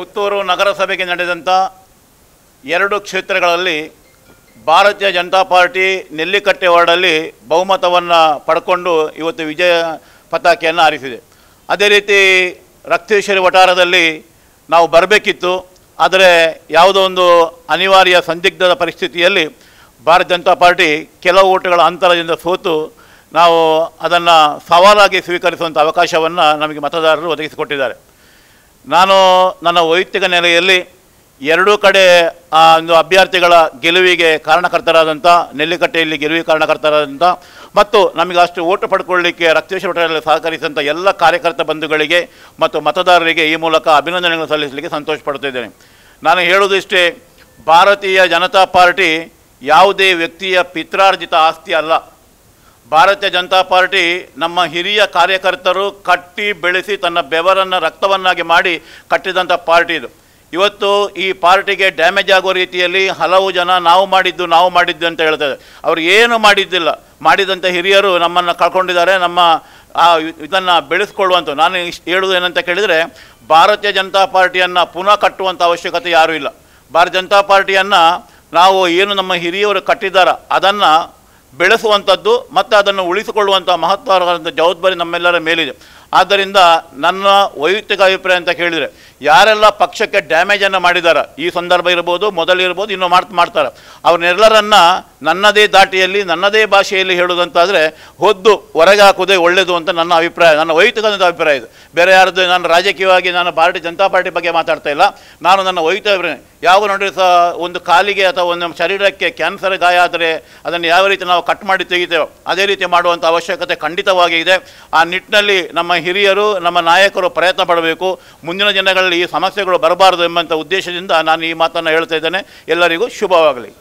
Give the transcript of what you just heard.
ಪುತ್ತೂರು ನಗರಸಭೆಗೆ ನಡೆದಂಥ ಎರಡು ಕ್ಷೇತ್ರಗಳಲ್ಲಿ ಭಾರತೀಯ ಜನತಾ ಪಾರ್ಟಿ ನೆಲ್ಲಿಕಟ್ಟೆ ವಾರ್ಡಲ್ಲಿ ಬಹುಮತವನ್ನು ಪಡ್ಕೊಂಡು ಇವತ್ತು ವಿಜಯ ಪತಾಕೆಯನ್ನು ಹಾರಿಸಿದೆ. ಅದೇ ರೀತಿ ರಕ್ತೇಶ್ವರಿ ವಠಾರದಲ್ಲಿ ನಾವು ಬರಬೇಕಿತ್ತು, ಆದರೆ ಯಾವುದೋ ಒಂದು ಅನಿವಾರ್ಯ ಸಂದಿಗ್ಧದ ಪರಿಸ್ಥಿತಿಯಲ್ಲಿ ಭಾರತೀಯ ಜನತಾ ಪಾರ್ಟಿ ಕೆಲವು ಓಟುಗಳ ಅಂತರದಿಂದ ಸೋತು ನಾವು ಅದನ್ನು ಸವಾಲಾಗಿ ಸ್ವೀಕರಿಸುವಂಥ ಅವಕಾಶವನ್ನು ನಮಗೆ ಮತದಾರರು ಒದಗಿಸಿಕೊಟ್ಟಿದ್ದಾರೆ. ನಾನು ನನ್ನ ವೈಯಕ್ತಿಕ ನೆಲೆಯಲ್ಲಿ ಎರಡೂ ಕಡೆ, ಆ, ಒಂದು ಅಭ್ಯರ್ಥಿಗಳ ಗೆಲುವಿಗೆ ಕಾರಣಕರ್ತರಾದಂಥ, ನೆಲ್ಲಿಕಟ್ಟೆಯಲ್ಲಿ ಗೆಲುವಿಗೆ ಕಾರಣಕರ್ತರಾದಂಥ ಮತ್ತು ನಮಗೆ ಅಷ್ಟು ಓಟು ಪಡ್ಕೊಳ್ಳಿಕ್ಕೆ ರಕ್ತೇಶ್ವರ ಪಟೇಲ್ ಸಹಕರಿಸಿದಂಥ ಎಲ್ಲ ಕಾರ್ಯಕರ್ತ ಬಂಧುಗಳಿಗೆ ಮತ್ತು ಮತದಾರರಿಗೆ ಈ ಮೂಲಕ ಅಭಿನಂದನೆಗಳನ್ನು ಸಲ್ಲಿಸಲಿಕ್ಕೆ ಸಂತೋಷ ಪಡ್ತಿದ್ದೇನೆ ನಾನು ಹೇಳೋದು ಇಷ್ಟೇ, ಭಾರತೀಯ ಜನತಾ ಪಾರ್ಟಿ ಯಾವುದೇ ವ್ಯಕ್ತಿಯ ಪಿತ್ರಾರ್ಜಿತ ಆಸ್ತಿ ಅಲ್ಲ. ಭಾರತೀಯ ಜನತಾ ಪಾರ್ಟಿ ನಮ್ಮ ಹಿರಿಯ ಕಾರ್ಯಕರ್ತರು ಕಟ್ಟಿ ಬೆಳೆಸಿ ತನ್ನ ಬೆವರನ್ನು ರಕ್ತವನ್ನಾಗಿ ಮಾಡಿ ಕಟ್ಟಿದಂಥ ಪಾರ್ಟಿ ಇದು. ಇವತ್ತು ಈ ಪಾರ್ಟಿಗೆ ಡ್ಯಾಮೇಜ್ ಆಗೋ ರೀತಿಯಲ್ಲಿ ಹಲವು ಜನ ನಾವು ಮಾಡಿದ್ದು ನಾವು ಮಾಡಿದ್ದು ಅಂತ ಹೇಳ್ತಾರೆ ಅವರು ಏನು ಮಾಡಿದ್ದಿಲ್ಲ. ಮಾಡಿದಂಥ ಹಿರಿಯರು ನಮ್ಮನ್ನು ಕಳ್ಕೊಂಡಿದ್ದಾರೆ. ನಮ್ಮ ಇದನ್ನು ಬೆಳೆಸ್ಕೊಳ್ಳುವಂಥ ನಾನು ಇಷ್ಟು ಹೇಳುವುದೇನಂತ ಕೇಳಿದರೆ, ಭಾರತೀಯ ಜನತಾ ಪಾರ್ಟಿಯನ್ನು ಪುನಃ ಕಟ್ಟುವಂಥ ಅವಶ್ಯಕತೆ ಯಾರೂ ಇಲ್ಲ. ಭಾರತೀಯ ಜನತಾ ಪಾರ್ಟಿಯನ್ನು ನಾವು ಏನು ನಮ್ಮ ಹಿರಿಯವರು ಕಟ್ಟಿದ್ದಾರೆ, ಅದನ್ನು ಬೆಳೆಸುವಂಥದ್ದು ಮತ್ತು ಅದನ್ನು ಉಳಿಸಿಕೊಳ್ಳುವಂಥ ಮಹತ್ವವಾದಂಥ ಜವಾಬ್ದಾರಿ ನಮ್ಮೆಲ್ಲರ ಮೇಲಿದೆ. ಆದ್ದರಿಂದ ನನ್ನ ವೈಯಕ್ತಿಕ ಅಭಿಪ್ರಾಯ ಅಂತ ಕೇಳಿದರೆ, ಯಾರೆಲ್ಲ ಪಕ್ಷಕ್ಕೆ ಡ್ಯಾಮೇಜನ್ನು ಮಾಡಿದ್ದಾರೆ ಈ ಸಂದರ್ಭ ಇರ್ಬೋದು ಮೊದಲಿರ್ಬೋದು ಇನ್ನೂ ಮಾಡ್ತಾ ಮಾಡ್ತಾರೆ. ಅವ್ರನ್ನೆಲ್ಲರನ್ನ ನನ್ನದೇ ದಾಟಿಯಲ್ಲಿ, ನನ್ನದೇ ಭಾಷೆಯಲ್ಲಿ ಹೇಳೋದಂತಾದರೆ ಹೊದ್ದು ಹೊರಗೆ ಹಾಕೋದೇ ಒಳ್ಳೆಯದು ಅಂತ ನನ್ನ ಅಭಿಪ್ರಾಯ, ನನ್ನ ವೈಯಕ್ತಿಕ ಅಭಿಪ್ರಾಯ ಇದು. ಬೇರೆ ಯಾರದ್ದು ನಾನು ರಾಜಕೀಯವಾಗಿ, ನಾನು ಭಾರತೀಯ ಜನತಾ ಪಾರ್ಟಿ ಬಗ್ಗೆ ಮಾತಾಡ್ತಾ ಇಲ್ಲ. ನಾನು ನನ್ನ ವೈಯಕ್ತಿಕ ಅಭಿಪ್ರಾಯ ಯಾವ ನೋಡಿದ್ರೆ ಸಹ ಒಂದು ಕಾಲಿಗೆ ಅಥವಾ ಒಂದು ನಮ್ಮ ಶರೀರಕ್ಕೆ ಕ್ಯಾನ್ಸರ್ ಗಾಯ ಆದರೆ ಅದನ್ನು ಯಾವ ರೀತಿ ನಾವು ಕಟ್ ಮಾಡಿ ತೆಗಿತೇವೆ, ಅದೇ ರೀತಿ ಮಾಡುವಂಥ ಅವಶ್ಯಕತೆ ಖಂಡಿತವಾಗಿ ಇದೆ. ಆ ನಿಟ್ಟಿನಲ್ಲಿ ನಮ್ಮ ಹಿರಿಯರು, ನಮ್ಮ ನಾಯಕರು ಪ್ರಯತ್ನ ಪಡಬೇಕು. ಮುಂದಿನ ದಿನಗಳಲ್ಲಿ ಈ ಸಮಸ್ಯೆಗಳು ಬರಬಾರದು ಎಂಬಂಥ ಉದ್ದೇಶದಿಂದ ನಾನು ಈ ಮಾತನ್ನು ಹೇಳ್ತಾ ಇದ್ದೇನೆ. ಎಲ್ಲರಿಗೂ ಶುಭವಾಗಲಿ.